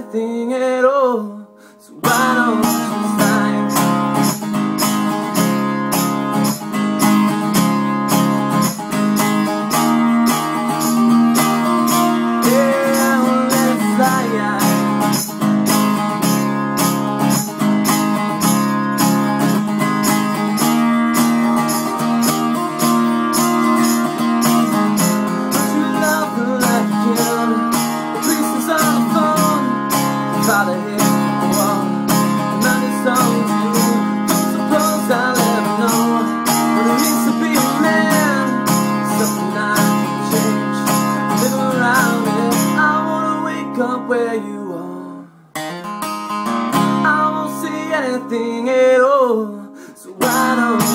my at all. So why anything at all. So why don't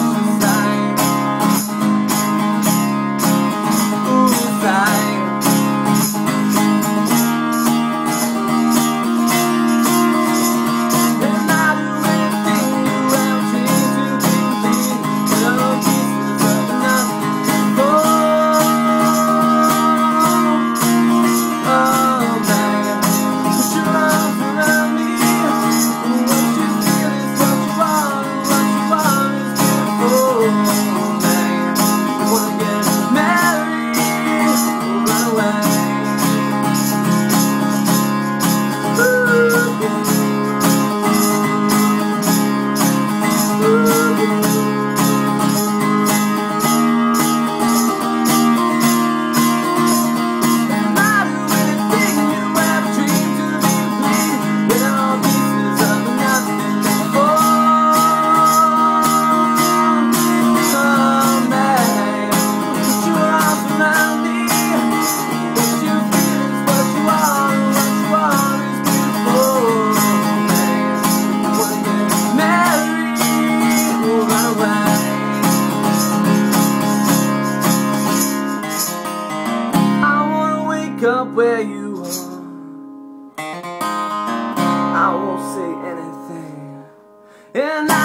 where you are. I won't say anything. And I